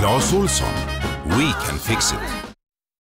Claes Olsson. We can fix it.